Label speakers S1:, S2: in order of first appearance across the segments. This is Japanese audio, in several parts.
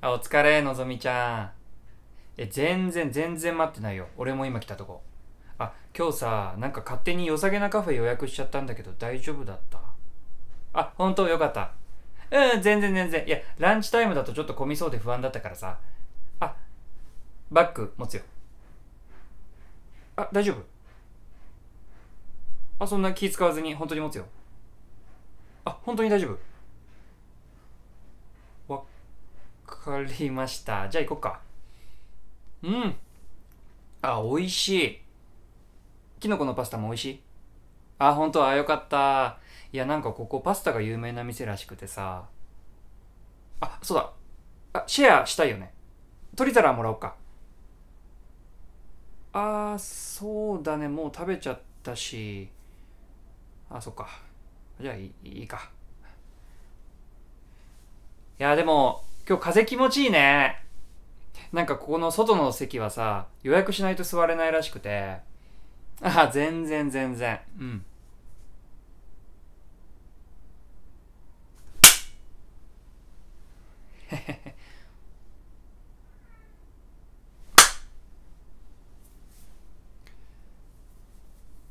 S1: あ、お疲れ、のぞみちゃん。え、全然、全然待ってないよ。俺も今来たとこ。あ、今日さ、なんか勝手に良さげなカフェ予約しちゃったんだけど大丈夫だった？あ、ほんとよかった。うん、全然全然。いや、ランチタイムだとちょっと混みそうで不安だったからさ。あ、バッグ持つよ。あ、大丈夫？あ、そんな気使わずに本当に持つよ。あ、本当に大丈夫わかりました。じゃあ行こっか。うん。あ、美味しい。キノコのパスタも美味しいあ、本当はよかった。いや、なんかここパスタが有名な店らしくてさ。あ、そうだ。あ、シェアしたいよね。取り皿もらおうか。あー、そうだね。もう食べちゃったし。あ、そっか。じゃあいいいか。いや、でも、今日風気持ちいいね。なんかここの外の席はさ、予約しないと座れないらしくて。あ、あ全然全然。うん。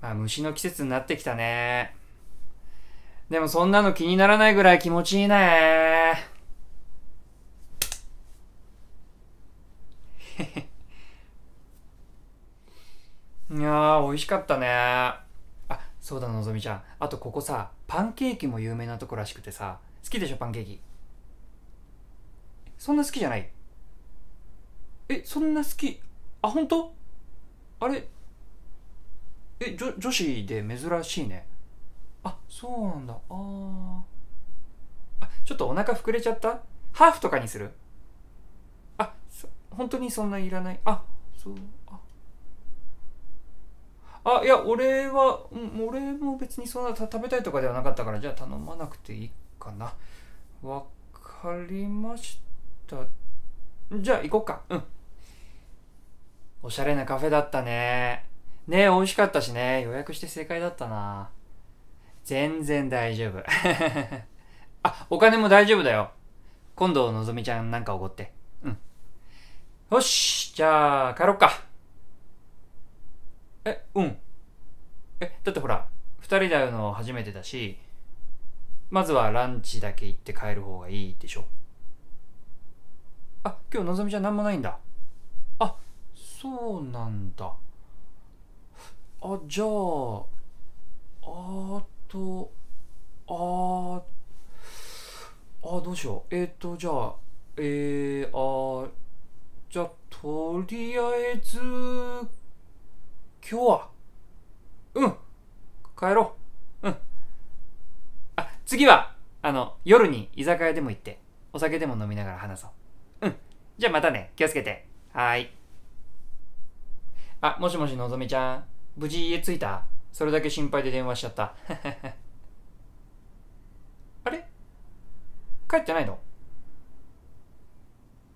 S1: まあ虫の季節になってきたね。でもそんなの気にならないぐらい気持ちいいね。いやー、美味しかったね。あ、そうだ、のぞみちゃん。あとここさ、パンケーキも有名なとこらしくてさ、好きでしょ、パンケーキ。そんな好きじゃない？え、そんな好き？あ、本当？あれ？え、女女子で珍しいね。あ、そうなんだ。あー。あ、ちょっとお腹膨れちゃった？ハーフとかにする？あ、そ本当にそんないらない？あ、そう。ああ、いや、俺は、俺も別にそんな食べたいとかではなかったから、じゃあ頼まなくていいかな。わかりました。じゃあ行こっか。うん。おしゃれなカフェだったね。ね美味しかったしね。予約して正解だったな。全然大丈夫。あ、お金も大丈夫だよ。今度、のぞみちゃんなんかおごって。うん。よし、じゃあ、帰ろっか。え、うん。え、だってほら、二人で会うの初めてだし、まずはランチだけ行って帰る方がいいでしょ。あ、今日のぞみちゃんなんもないんだ。あ、そうなんだ。あ、じゃあ、あと、あー、あどうしよう。えーと、じゃあ、えー、あー、じゃあ、とりあえず、今日は、うん、帰ろう。うん。あ、次は、あの、夜に居酒屋でも行って、お酒でも飲みながら話そう。うん。じゃあまたね、気をつけて。はーい。あ、もしもしのぞみちゃん。無事家着いた？それだけ心配で電話しちゃった。あれ？帰ってないの？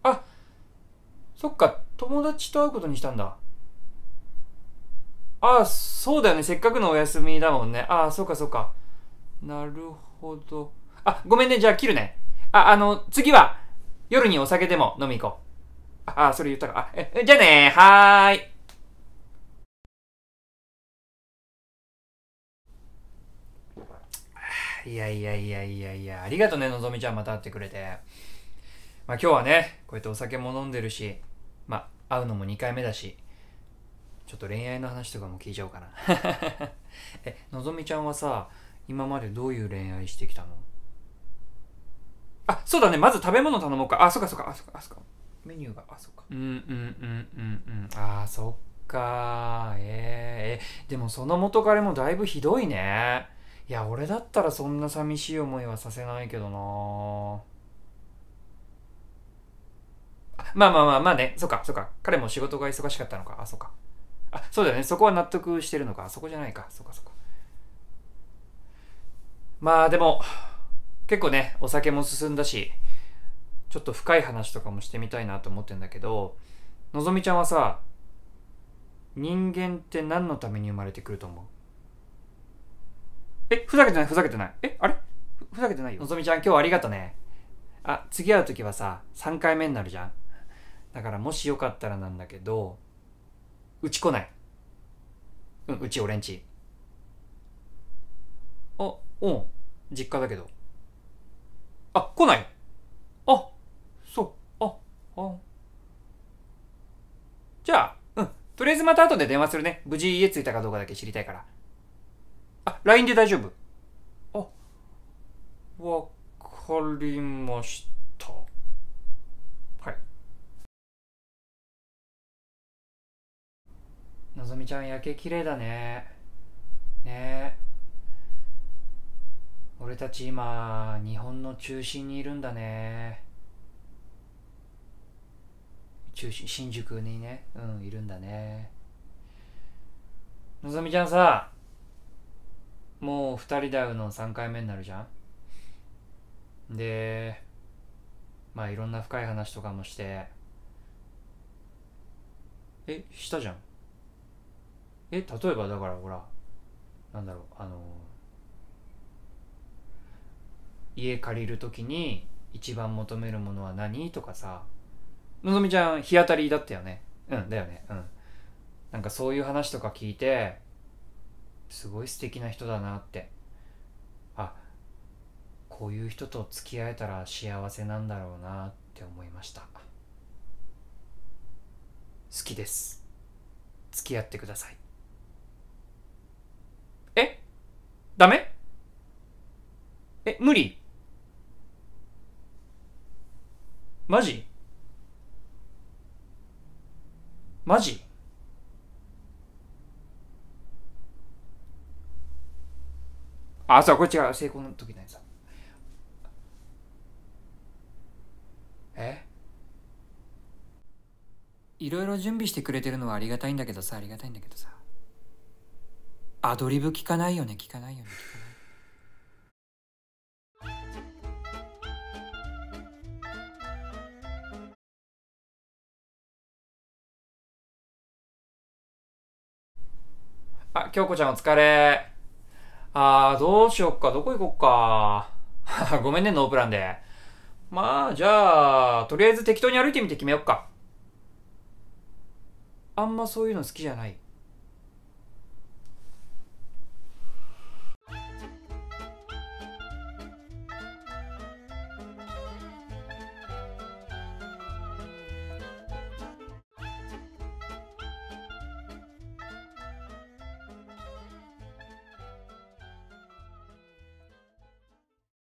S1: あ、そっか、友達と会うことにしたんだ。ああ、そうだよね。せっかくのお休みだもんね。ああ、そうかそうか。なるほど。あ、ごめんね。じゃあ切るね。あ、あの、次は、夜にお酒でも飲み行こう。あ、あそれ言ったか。あ、え、じゃあねーはーい。いやいやいやいやいや、ありがとね、のぞみちゃんまた会ってくれて。まあ今日はね、こうやってお酒も飲んでるし、まあ会うのも2回目だし、ちょっと恋愛の話とかも聞いちゃおうかな。え、のぞみちゃんはさ、今までどういう恋愛してきたの？あ、そうだね、まず食べ物頼もうか。あ、そっかそっか、あ、そっか、あ、そっか。メニューが、あ、そっか。うんうんうんうんうん。あ、そっか。えー、え、でもその元彼もだいぶひどいね。いや、俺だったらそんな寂しい思いはさせないけどなまあまあまあまあね、そっかそっか。彼も仕事が忙しかったのか。あ、そっか。あ、そうだよね。そこは納得してるのか。そこじゃないか。そっかそっか。まあでも、結構ね、お酒も進んだし、ちょっと深い話とかもしてみたいなと思ってんだけど、のぞみちゃんはさ、人間って何のために生まれてくると思う？え、ふざけてない、ふざけてない。え、あれ？ふふざけてないよ。のぞみちゃん、今日はありがとね。あ次会う時はさ3回目になるじゃんだからもしよかったらなんだけどうち来ない。うんうち俺んち。あうん。実家だけど。あ来ない。あそう。ああ。じゃあうん。とりあえずまた後で電話するね。無事家着いたかどうかだけ知りたいから。あ LINE で大丈夫。あわかりましたはいのぞみちゃん夜景綺麗だね。ね。俺たち今日本の中心にいるんだね。中心新宿にね。うんいるんだね。のぞみちゃんさもう二人で会うの3回目になるじゃん。でまあいろんな深い話とかもして。えしたじゃん。え例えばだからほらなんだろうあの家借りるときに一番求めるものは何？とかさ。のぞみちゃん日当たりだったよね。うんだよね。うん。なんかそういう話とか聞いてすごい素敵な人だなって。あこういう人と付き合えたら幸せなんだろうなって思いました。好きです。付き合ってくださいえダメ？え無理？マジ？マジ？あ、そう、これ違う。成功の時のやつだ。え？いろいろ準備してくれてるのはありがたいんだけどさ、ありがたいんだけどさ。アドリブ聞かないよね、聞かないよね、聞かない。あ、京子ちゃんお疲れ。あー、どうしよっか、どこ行こっか。ごめんね、ノープランで。まあ、じゃあ、とりあえず適当に歩いてみて決めよっか。あんまそういうの好きじゃない。